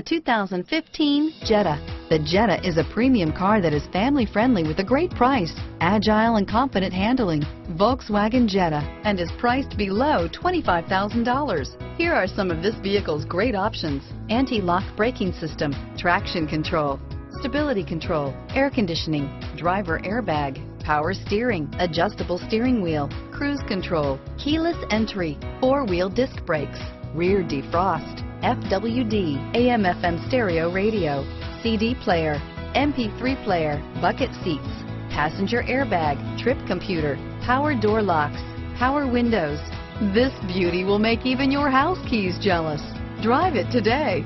The 2015 Jetta. The Jetta is a premium car that is family friendly with a great price, agile and confident handling. Volkswagen Jetta and is priced below $25,000. Here are some of this vehicle's great options. Anti-lock braking system, traction control, stability control, air conditioning, driver airbag, power steering, adjustable steering wheel, cruise control, keyless entry, four-wheel disc brakes, rear defrost, FWD, AM FM stereo radio, CD player, MP3 player, bucket seats, passenger airbag, trip computer, power door locks, power windows. This beauty will make even your house keys jealous. Drive it today.